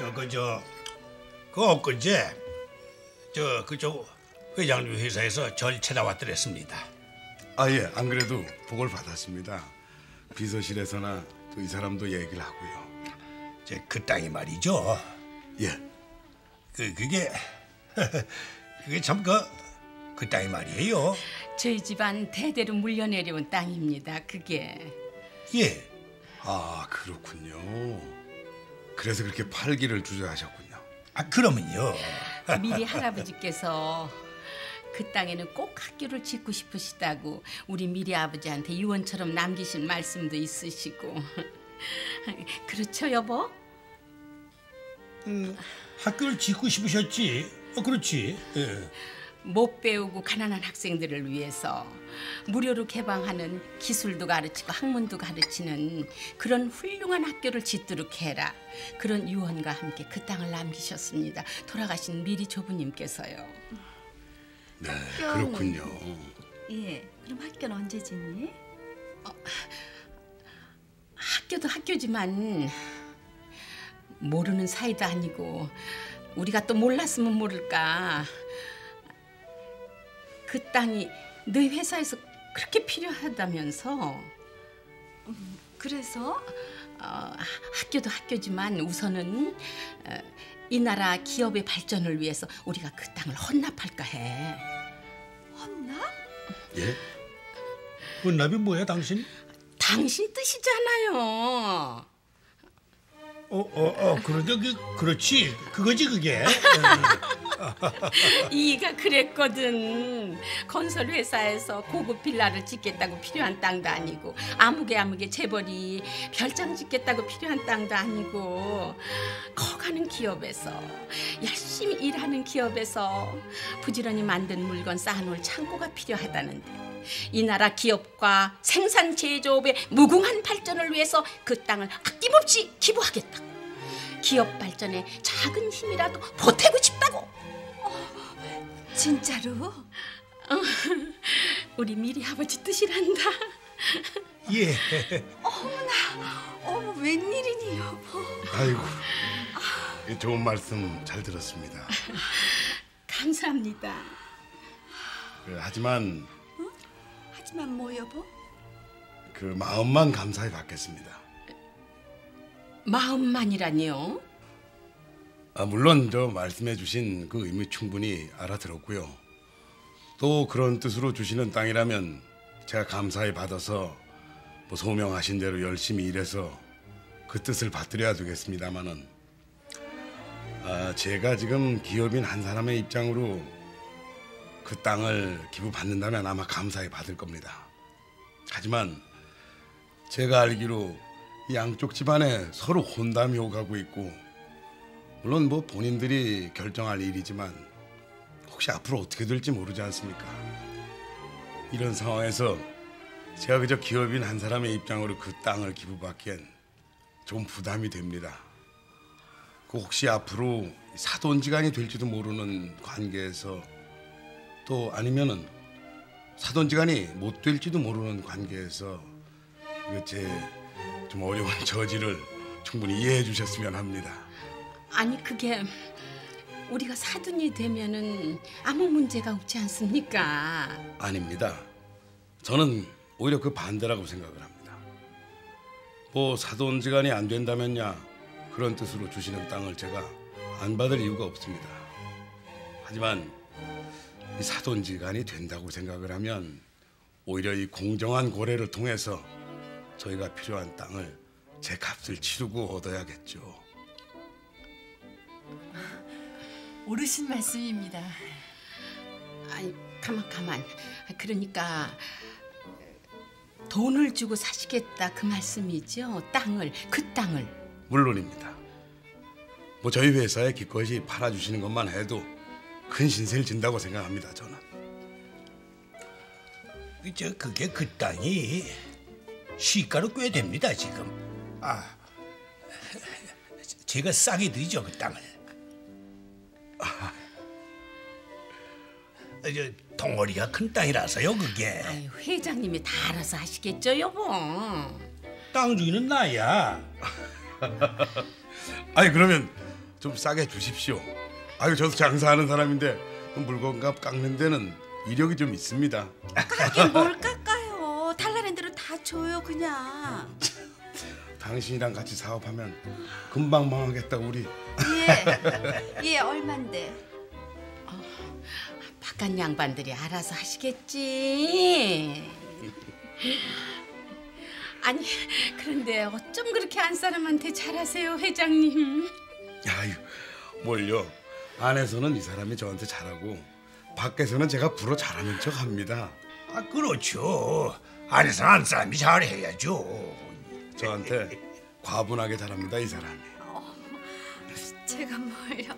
저 그저 그 엊그제 저 그쪽 회장님 회사에서 절 찾아왔더랬습니다. 아, 예. 안 그래도 보고를 받았습니다. 비서실에서나 또 이 사람도 얘기를 하고요. 제 그 땅이 말이죠. 예. 그 그게 그게 참그 그 땅이 말이에요. 저희 집안 대대로 물려내려온 땅입니다. 그게 예. 아, 그렇군요. 그래서 그렇게 팔기를 주저하셨군요. 아 그러면요. 미리 할아버지께서 그 땅에는 꼭 학교를 짓고 싶으시다고 우리 미리 아버지한테 유언처럼 남기신 말씀도 있으시고 그렇죠 여보? 학교를 짓고 싶으셨지. 어, 그렇지. 예. 못 배우고 가난한 학생들을 위해서 무료로 개방하는 기술도 가르치고 학문도 가르치는 그런 훌륭한 학교를 짓도록 해라. 그런 유언과 함께 그 땅을 남기셨습니다. 돌아가신 미리 조부님께서요. 네, 그렇군요. 예. 그럼 학교는 언제 짓니? 학교도 학교지만 모르는 사이도 아니고 우리가 또 몰랐으면 모를까. 그 땅이 너희 회사에서 그렇게 필요하다면서 그래서 어, 학교도 학교지만 우선은 어, 이 나라 기업의 발전을 위해서 우리가 그 땅을 헌납할까 해. 헌납? 예? 혼납이 뭐야 당신? 당신 뜻이잖아요. 어, 어, 어, 그런데 그 그렇지. 그거지 그게. 이가 그랬거든. 건설 회사에서 고급 빌라를 짓겠다고 필요한 땅도 아니고 아무개 아무개 재벌이 별장 짓겠다고 필요한 땅도 아니고 커가는 기업에서 열심히 일하는 기업에서 부지런히 만든 물건 쌓아놓을 창고가 필요하다는데 이 나라 기업과 생산 제조업의 무궁한 발전을 위해서 그 땅을 아낌없이 기부하겠다. 기업 발전에 작은 힘이라도 보태고 싶다고. 진짜로? 우리 미리 아버지 뜻이란다. 예. 어머 웬일이니 여보? 아이고. 예, 좋은 말씀 잘 들었습니다. 감사합니다. 그, 하지만 하지만 뭐 여보? 그 마음만 감사히 받겠습니다. 마음만이라니요? 아, 물론 저 말씀해 주신 그 의미 충분히 알아들었고요. 또 그런 뜻으로 주시는 땅이라면 제가 감사히 받아서 뭐 소명하신 대로 열심히 일해서 그 뜻을 받들여야 되겠습니다마는 아, 제가 지금 기업인 한 사람의 입장으로 그 땅을 기부받는다면 아마 감사히 받을 겁니다. 하지만 제가 알기로 이 양쪽 집안에 서로 혼담이 오가고 있고 물론 뭐 본인들이 결정할 일이지만 혹시 앞으로 어떻게 될지 모르지 않습니까? 이런 상황에서 제가 그저 기업인 한 사람의 입장으로 그 땅을 기부받기엔 좀 부담이 됩니다. 그 혹시 앞으로 사돈지간이 될지도 모르는 관계에서 또 아니면은 사돈지간이 못 될지도 모르는 관계에서 제 좀 어려운 저지를 충분히 이해해 주셨으면 합니다. 아니 그게 우리가 사돈이 되면은 아무 문제가 없지 않습니까? 아닙니다. 저는 오히려 그 반대라고 생각을 합니다. 뭐 사돈지간이 안 된다면야 그런 뜻으로 주시는 땅을 제가 안 받을 이유가 없습니다. 하지만 이 사돈지간이 된다고 생각을 하면 오히려 이 공정한 거래를 통해서 저희가 필요한 땅을 제 값을 치르고 얻어야겠죠. 옳으신 말씀입니다. 아니 가만 가만. 그러니까 돈을 주고 사시겠다 그 말씀이죠? 땅을 그 땅을. 물론입니다. 뭐 저희 회사에 기꺼이 팔아주시는 것만 해도 큰 신세를 진다고 생각합니다. 저는. 저 그게 그 땅이 시가로 꽤 됩니다 지금. 아, 제가 싸게 드리죠 그 땅을. 아, 저 덩어리가 큰 땅이라서요 그게. 아유, 회장님이 다 알아서 하시겠죠 여보. 땅 주인은 나야. 아니 그러면 좀 싸게 주십시오. 아유 저도 장사하는 사람인데 물건값 깎는 데는 이력이 좀 있습니다. 깎긴 뭘 깎아요. 달라는 대로 다 줘요 그냥. 당신이랑 같이 사업하면 금방 망하겠다 우리. 예. 예 얼만데? 바깥 양반들이 알아서 하시겠지. 아니 그런데 어쩜 그렇게 안 사람한테 잘하세요 회장님? 아유 뭘요? 안에서는 이 사람이 저한테 잘하고 밖에서는 제가 불어 잘하는 척합니다. 아 그렇죠. 안에서 안 사람이 잘해야죠. 저한테 과분하게 잘합니다 이 사람이. 제가 뭘요?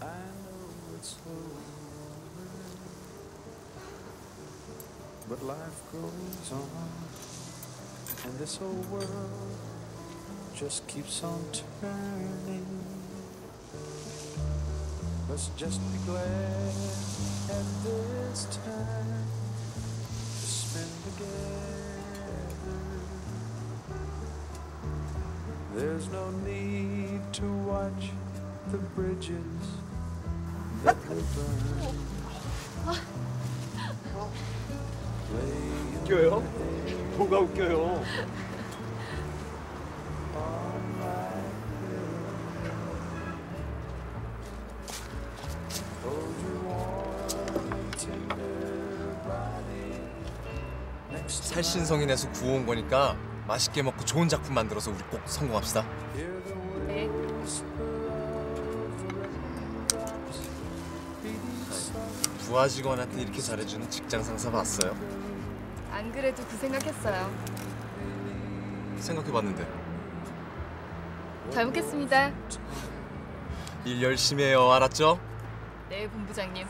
I know it's over, but life goes on, and this whole world just keeps on turning. Let's just be glad There's no need to watch the bridges that will burn. 웃겨요? 뭐가 웃겨요? 살신성인에서 구워온 거니까 맛있게 먹고 좋은 작품 만들어서 우리 꼭 성공합시다. 네. 부하 직원한테 이렇게 잘해주는 직장 상사 봤어요? 안 그래도 그 생각했어요. 생각해봤는데 잘 먹겠습니다. 일 열심히 해요. 알았죠? 네, 본부장님.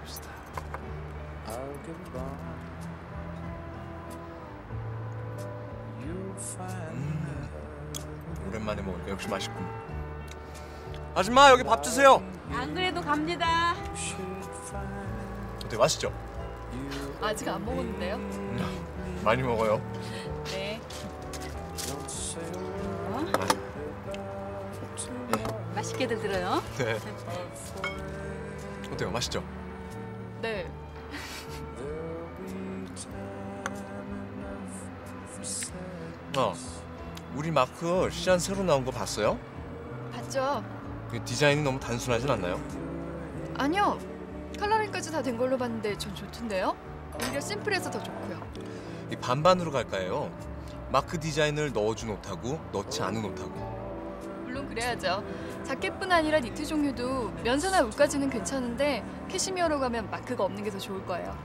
봅시다. 오랜만에 먹으니까 역시 맛있군. 아줌마 여기 밥 주세요. 안 그래도 갑니다. 어때 맛있죠? 아직 안 먹었는데요. 많이 먹어요. 네. a word 맛있게들 들어요. 네. 어때요? 맛있죠? 네. 어. 우리 마크 시안 새로 나온 거 봤어요? 봤죠? 그 디자인이 너무 단순하진 않나요? 아니요. 컬러링까지 다 된 걸로 봤는데 전 좋던데요. 오히려 심플해서 더 좋고요. 이 반반으로 갈까요? 마크 디자인을 넣어준 옷하고 넣지 않은 옷하고 물론 그래야죠. 자켓뿐 아니라 니트 종류도 면사나 울까지는 괜찮은데 캐시미어로 가면 마크가 없는 게 더 좋을 거예요.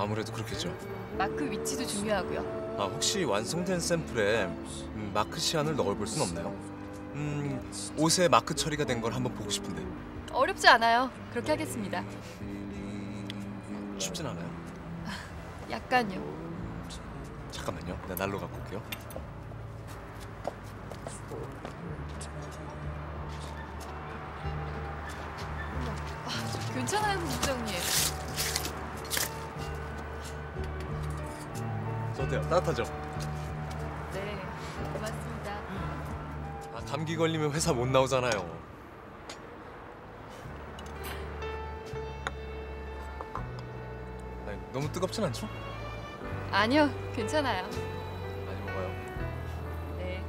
어, 아무래도 그렇겠죠. 마크 위치도 중요하고요. 아 혹시 완성된 샘플에 음, 마크 시안을 넣어볼 순 없나요? 음 옷에 마크 처리가 된 걸 한번 보고 싶은데 어렵지 않아요. 그렇게 하겠습니다. 춥진 않아요. 약간요. 잠깐만요. 나 날로 갖고 올게요. 괜찮아요, 본부장님. 어때요? 따뜻하죠? 네, 고맙습니다. 아, 감기 걸리면 회사 못 나오잖아요. 아니, 너무 뜨겁진 않죠? 아니요, 괜찮아요. 많이 먹어요. 네.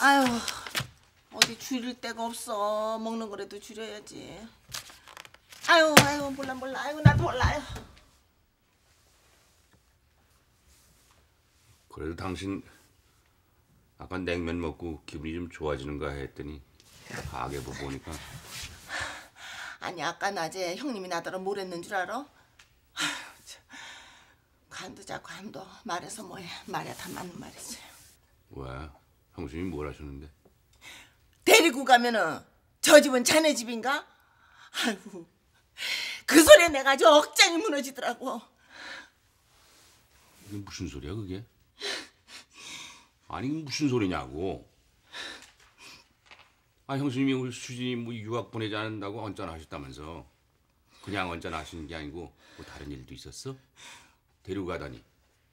아유 어디 줄일 데가 없어. 먹는 거라도 줄여야지. 아유 아유 몰라 몰라. 아유 나도 몰라요 그래도 당신 아까 냉면 먹고 기분이 좀 좋아지는가 했더니 가게 보고 보니까. 아니 아까 낮에 형님이 나더러 뭘 했는 줄 알아? 아유, 참. 잡고 간도 말해서 뭐해. 말이야 다 맞는 말이지. 왜 형수님이 뭘 하셨는데 데리고 가면은 저 집은 자네 집인가? 아이고 그 소리에 내가 아주 억장이 무너지더라고 이게 무슨 소리야 그게? 아니 무슨 소리냐고? 아 형수님이 우리 수진이 뭐 유학 보내지 않는다고 언짢아하셨다면서 그냥 언짢아하시는 게 아니고 뭐 다른 일도 있었어? 데리고 가다니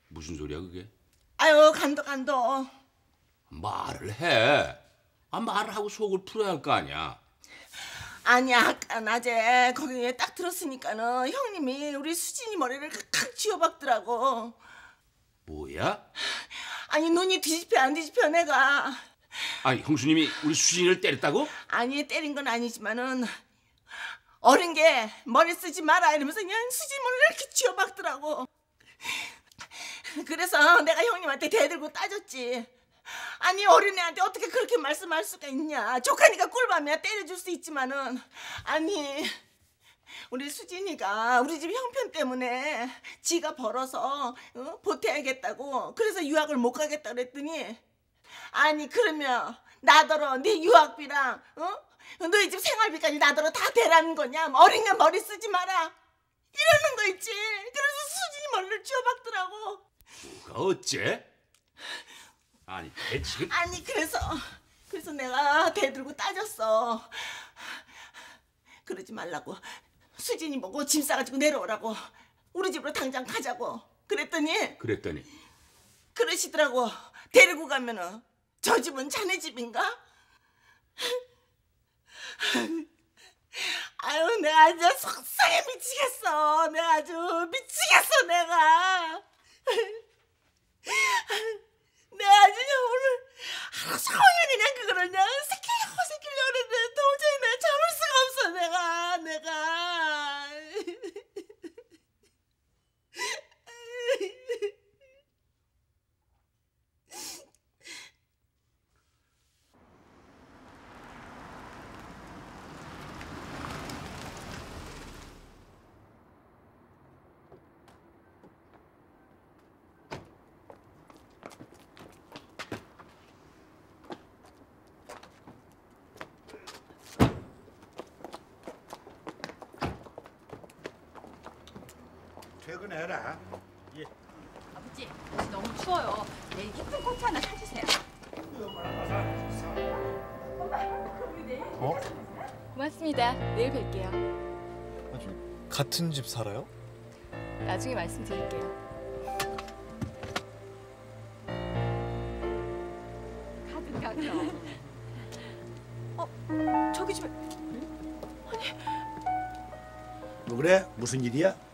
무슨 소리야 그게? 아유 간도 간도. 말을 해. 아 말을 하고 속을 풀어야 할 거 아니야. 아니 아까 낮에 거기에 딱 들었으니까는 형님이 우리 수진이 머리를 칵 쥐어박더라고. 뭐야? 아니 눈이 뒤집혀 안 뒤집혀 내가. 아니 형수님이 우리 수진이를 때렸다고? 아니 때린 건 아니지만은 어린 게 머리 쓰지 마라 이러면서 그냥 수진 머리를 이렇게 쥐어박더라고. 그래서 내가 형님한테 대들고 따졌지. 아니 어린애한테 어떻게 그렇게 말씀할 수가 있냐. 조카니까 꿀밤이야 때려줄 수 있지만은 아니 우리 수진이가 우리 집 형편 때문에 지가 벌어서 어? 보태야겠다고 그래서 유학을 못 가겠다 그랬더니 아니 그러면 나더러 네 유학비랑 어? 너희 집 생활비까지 나더러 다 대라는 거냐 뭐 어린애 머리 쓰지 마라 이러는 거 있지 그래서 수진이 머리를 쥐어박더라고 뭐가 어째? 아니 대체 아니 그래서 그래서 내가 대들고 따졌어. 그러지 말라고. 수진이 보고 짐 싸가지고 내려오라고. 우리 집으로 당장 가자고. 그랬더니 그랬더니? 그러시더라고. 데리고 가면은 저 집은 자네 집인가? 아유 내가 아주 속상해 미치겠어. 내가 아주 미치겠어 내가 내가 아주 그냥 오늘 하루 종일 그냥 그거를 그냥 새끼려고 새끼려고 그랬는데 도저히 내가 참을 수가 없어 내가 내가 퇴근해라. 아버지 너무 추워요. 내일 예쁜 코트 하나 사주세요. 고맙습니다. 내일 뵐게요. 같은 집 살아요? 나중에 말씀드릴게요. 가든가요. 저기 집에 뭐 그래? 무슨 일이야?